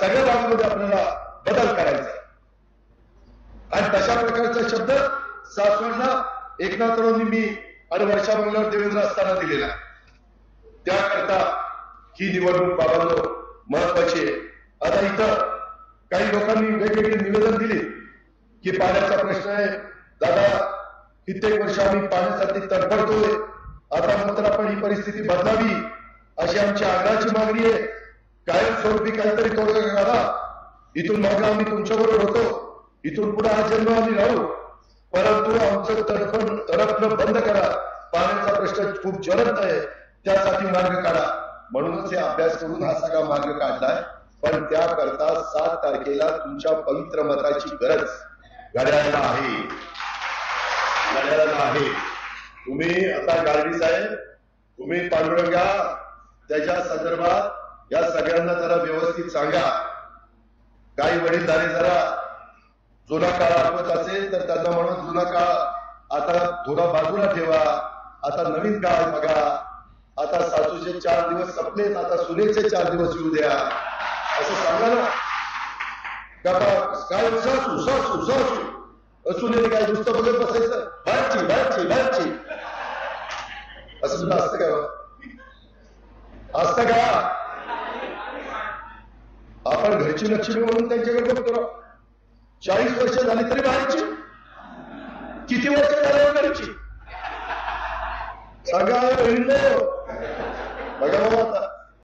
सगळ्या बाबीमध्ये आपल्याला बदल करायचा आहे. आणि तशा प्रकारचा शब्द सासवडला एकनाथरावांनी मी आणि वर्षा बंगल्यावर देवेंद्र असताना दिलेला त्याकरता ही निवडणूक बाबांनो महत्वाची आहे. आता इथं काही लोकांनी वेगवेगळे निवेदन दिले की पाण्याचा प्रश्न आहे. दादा कित्येक वर्ष आम्ही पाण्यासाठी तडफडतोय. आता नंतर आपण ही परिस्थिती बदलावी अशी आमची आग्रहाची मागणी आहे. कायमस्वरूपी काहीतरी तोडगा काढा इथून मागे आम्ही तुमच्याबरोबर होतो. इथून पुढे हा जन्म आम्ही राहू परंतु आमचं तडफण तडफणं बंद करा. पाण्याचा प्रश्न खूप ज्वलंत आहे. त्यासाठी मार्ग काढा. म्हणूनच हे अभ्यास करून हा सगळा मार्ग काढलाय. पण त्याकरता सात तारखेला तुमच्या पवित्र मताची गरज घड्याळाला आहे. घड्याळाला आहे. तुम्ही आता गार्डी साहेब तुम्ही पांडुरंगा त्याच्या संदर्भात या सगळ्यांना जरा व्यवस्थित सांगा. काही वडीलधारे जरा जुना काळ आठवत असेल तर त्यांना म्हणून जुना काळ आता थोडा बाजूला ठेवा. आता नवीन काळ बघा. आता सासूचे चार दिवस संपलेत आता सुनेचे चार दिवस येऊ द्या. असं सांगा ना. का काय सासू सासू सासू सुनेने काय नुसतं बघत बसायचं? बाहेरची बाहेरची बाहेरची असं सुद्धा असतं का असतं का? आपण घरची लक्ष्मी म्हणून त्यांच्याकडे बघतो ना चाळीस वर्ष झाली तरी बाहेरची किती वर्ष झाल्यावर घरची सांगा बहिणींनो बघा बाबा आता